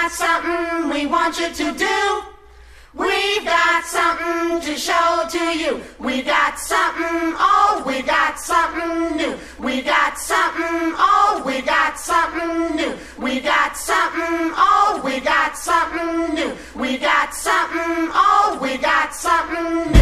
got something we want you to do. We've got something to show to you. We got something, oh, we got something new. We got something, oh, we got something new. We got something, oh, we got something new. We got something, oh, we got something new.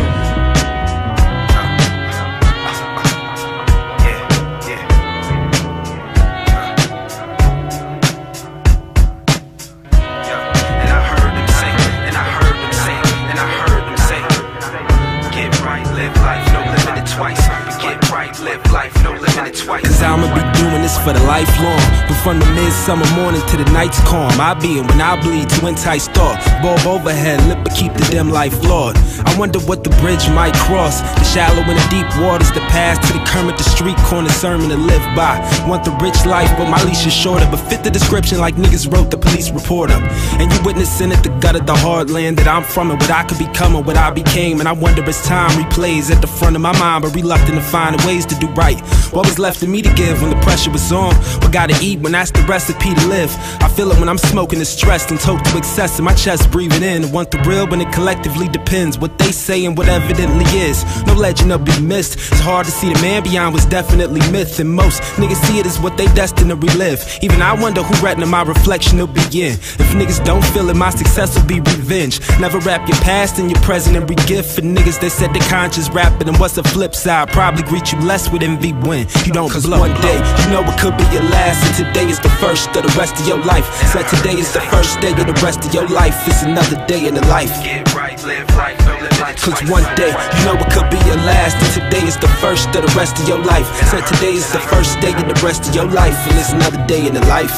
I'ma be this for the lifelong. But from the midsummer morning to the night's calm, I be in when I bleed to entice thought. Bulb overhead, lip but keep the dim life flawed. I wonder what the bridge might cross. The shallow and the deep waters, the path to the Kermit, the street corner sermon to live by. Want the rich life, but my leash is shorter. But fit the description like niggas wrote the police report up. And you witnessing it, the gut of the hard land that I'm from and what I could become and what I became. And I wonder as time replays at the front of my mind, but reluctant to find ways to do right. What was left of me to give when the pressure was on? What gotta eat when that's the recipe to live? I feel it when I'm smoking, it's stressed and tote to excess in my chest, breathing in. I want the real when it collectively depends. What they say and what evidently is. No legend will be missed. It's hard to see the man beyond was definitely myth. And most niggas see it as what they destined to relive. Even I wonder who retina my reflection will begin. If niggas don't feel it, my success will be revenge. Never wrap your past in your present and re-gift for niggas that said they conscious rapping. And what's the flip side? Probably greet you less with envy when you don't Cause blow. one day, you know it could be your last. And today is the first of the rest of your life. Said today is the first day of the rest of your life. It's another day in the life. Get right, live life, no living it Cause one day, you know it could be your last And today is the first of the rest of your life Said today is the first day of the rest of your life And it's another day in the life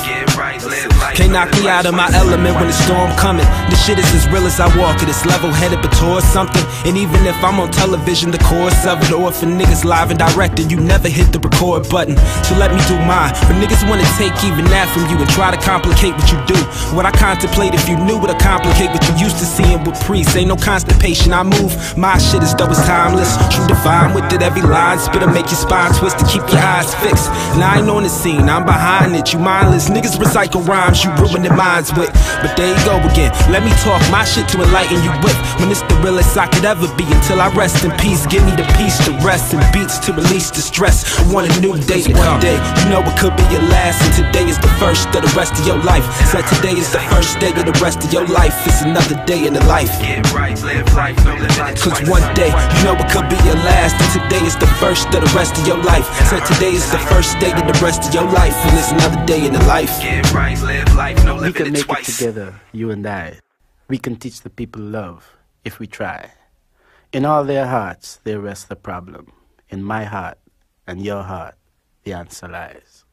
can't knock me out of my element when the storm coming. This shit is as real as I walk it. It's level headed, but towards something. And even if I'm on television, the course of it, or for niggas live and directed, you never hit the record button. So let me do mine. But niggas wanna take even that from you and try to complicate what you do. What I contemplate if you knew I complicate what you used to seeing with priests. Ain't no constipation. I move my shit as though it's timeless. True divine with it. Every line spit make your spine twist to keep your eyes fixed. And I ain't on the scene. I'm behind it. You mindless niggas recycle rhymes you ruin their minds with. But there you go again. Let me talk my shit to enlighten you with. When it's the realest I could ever be until I rest in peace. Give me the peace to rest and beats to release the stress. I want a new day to come. Day, you know it could be your last, and today is the first of the rest of your life. Said today is the first day of the rest of your life. It's another day in the life. Get right, live life, no living it Cause one day, you know it could be your last And today is the first of the rest of your life Said today is the first day of the rest of your life And it's another day in the life Get right, live life, no We can make it together, you and I. We can teach the people love if we try. In all their hearts, there rests the problem. In my heart and your heart, the answer lies.